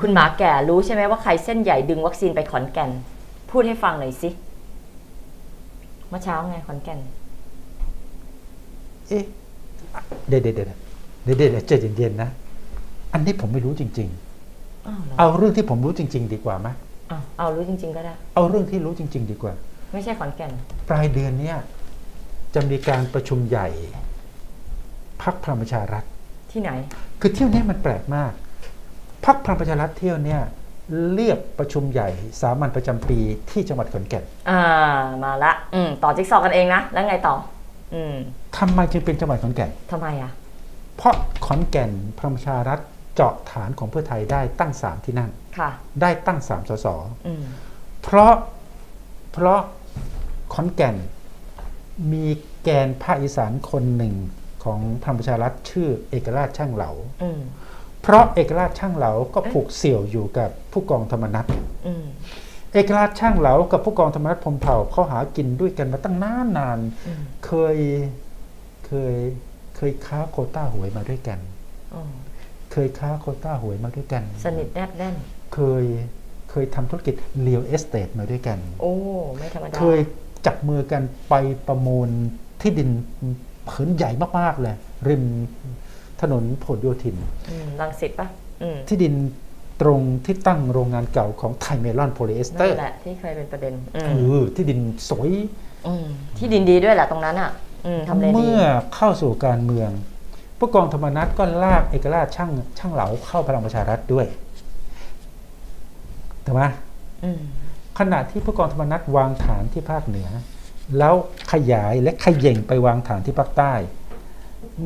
คุณหมาแก่รู้ใช่ไหมว่าใครเส้นใหญ่ดึงวัคซีนไปขอนแก่น พูดให้ฟังหน่อยสิเมื่อเช้าไงขอนแก่นเอ๊ะเดี๋ยวเดี๋ยวเดี๋ยวเดี๋ยวเดี๋ยวเดี๋ยวใจเย็นๆนะ อันนี้ผมไม่รู้จริงอ้าวเหรอๆเอาเรื่องที่ผมรู้จริง ๆ ดีกว่าไหมเอารู้จริง ๆ ก็ได้ เอาเรื่องที่รู้จริง ๆ ดีกว่า ไม่ใช่ขอนแก่น ปลายเดือนเนี้ยจะมีการประชุมใหญ่พักพลังประชารัฐที่ไหน คือเที่ยวนี้มันแปลกมาก พักพลังประชารัฐเที่ยวเนี้ยเรียกประชุมใหญ่สามัญประจำปีที่จังหวัดขอนแก่นอ่ามาละอืมต่อจิ๊กซอว์กันเองนะ แล้วไงต่อ อืมทำไมจึงเป็นจังหวัดขอนแก่นทำไมอะ เพราะขอนแก่นพลังประชารัฐเจาะฐานของเพื่อไทยได้ตั้งสามที่นั่งค่ะ ได้ตั้งสามสสอืมเพราะเพราะขอนแก่น มีแกนภาคอีสานคนหนึ่งของพลังประชารัฐชื่อเอกราชช่างเหลาอืม เพราะเอกราชช่างเหลาก็ผูกเสี่ยวอยู่กับผู้กองธรรมนัฐอืมเอกราชช่างเหลากับผู้กองธรรมนัฐพรหมเผ่าเขาหากินด้วยกันมาตั้งนานนานอืมเคยเคยเคยค้าโควต้าหวยมาด้วยกันอ๋อเคยค้าโควต้าหวยมาด้วยกัน สนิทแนบแน่นเคยเคยทำธุรกิจ real estate มาด้วยกัน โอ้ไม่ธรรมดาเคยจับมือกันไปประมูลที่ดินผืนใหญ่มากๆเลย ริม ถนนพหลโยธินอืมรังสิตปะอืมที่ดินตรงที่ตั้งโรงงานเก่าของไทยเมลอนโพลีเอสเตอร์นั่ร์นแหละที่เคยเป็นประเด็นเอออืมที่ดินสวยอืมที่ดินดีด้วยแหละตรงนั้นอะอืมทำเลดีเมื่อเข้าสู่การเมืองผู้กองธรรมนัสก็ลากเอกราชช่างช่างเหลาเข้าพลังประชารัฐด้วยถูกไหมอืมขณะที่ผู้กองธรรมนัฐวางฐานที่ภาคเหนือ แล้วขยายและขย่งไปวางฐานที่ภาคใต้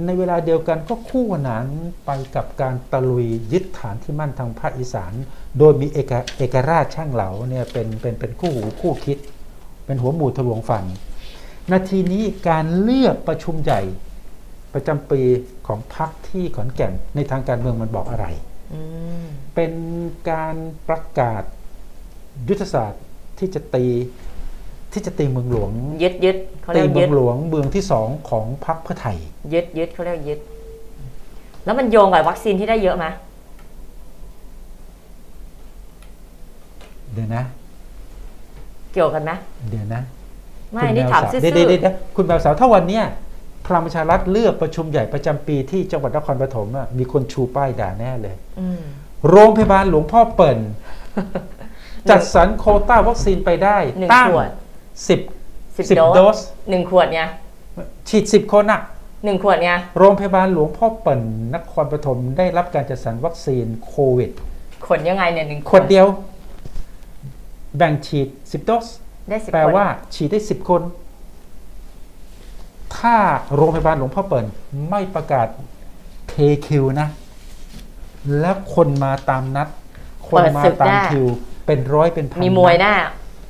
ในเวลาเดียวกันก็คู่ขนานไปกับการตะลุยยึดฐานที่มั่นทางภาคอีสาน โดยมีเอกเอกราชช่างเหลาเนี่ยเป็นเป็นเป็นคู่หูคู่คิด เป็นหัวหมู่ทะลวงฟันนาทีนี้การเลือกประชุมใหญ่ประจำปีของพรรคที่ขอนแก่นในทางการเมืองมันบอกอะไรอืมเป็นการประกาศยุทธศาสตร์ที่จะตี ที่จะตีเมืองหลวงยึดยึดเขาตีเรียกเมืยึอดงหลวงเมืองที่สองของพรรคเพื่อไทย ยึดยึดเขาเรียกยึด แล้วมันโยงกับวัคซีนที่ได้เยอะไหมเดี๋ยวนะ เกี่ยวกันไหมเดี๋ยวนะไม่คุณนี่แวถามสวซื่อเดี๋ยวเดี๋ยวเดี๋ยวคุณแววสาวถ้าวันเนี้ยพลังประชารัฐเลือกประชุมใหญ่ประจำปีที่จังหวัดนครปฐมอะมีคนชูป้ายด่าแน่เลย ๆอืม โรงพยาบาลหลวงพ่อเปิ่น จัดสรรโควต้าวัคซีนไปได้หนึ่งตั้งขวด สิบสิบสิบโดโดสสหนึ่งขวดไงฉีดสิบคนอะหนึ่งขวดไงโรงพยาบาลหลวงพ่อเปิ่นนครปฐมได้รับการจัดสรรวัคซีนโควิดขวดยังไงเนี่ยหนึ่งขวดเดียว แบ่งฉีด10โดสได้สิบแปลขวดว่า ฉีดได้10คน ถ้าโรงพยาบาลหลวงพ่อเปิ่นไม่ประกาศเทคิวนะ แล้วคนมาตามนัด คนมาตามคิว เป็นร้อยเป็นพันมีมวยนะแน่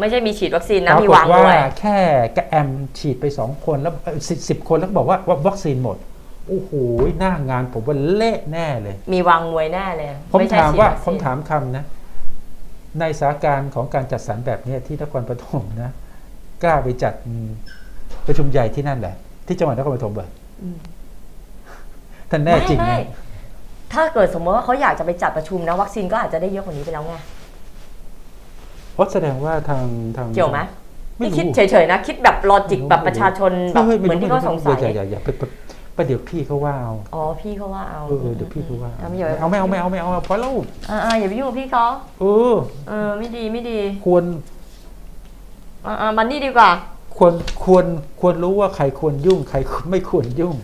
ไม่ใช่มีฉีดวัคซีนปนะรามีกฏวางมว่าวยแค่กระแอมฉีดไปสองคนแล้วสิบสิบคนแล้วก็บอกว่าว่าวัคซีนหมดโอ้โหหน้างานผมว่าเละแน่เลย มีวางมวยแน่เลย ผมไใช่ถามว่าฉีดกผซีมนถามคำนะ ในสถานการณ์ของการจัดสรรแบบเนี้ยที่นครปฐมนะกล้าไปจัดอืมประชุมใหญ่ที่นั่นแหละ ที่จังหวัดนครปฐมเหรออืมท่านแน่จริงไม่นะไม่ถ้าเกิดสมมติว่าเขาอยากจะไปจัดประชุมนะวัคซีนก็อาจจะได้เยอะกว่านี้ไปแล้วไง เพราะแสดงว่าทางทางเกี่ยวไหมไม่นี่รู้คิดเฉยๆนะ คิดแบบลอจิกแบบประชาชนแบบฮ้ยเหมือนที่เขาสงสัยอย่าอย่าอย่าไปไปไปเดี๋ยวพี่เขาว่าเอาอ๋อพี่เขาว่าเอาเออเออเดี๋ยวพี่เขาว่าทำอย่าเอาไม่เอาไม่เอาไม่เอาพอแล้วอ่าๆอย่าไปยุ่งกับพี่เขาเออเออไม่ดีไม่ดี ควรอ่าๆมันนี่ดีกว่า ควรควรควรรู้ว่าใครควรยุ่ง ใครไม่ควรยุ่ง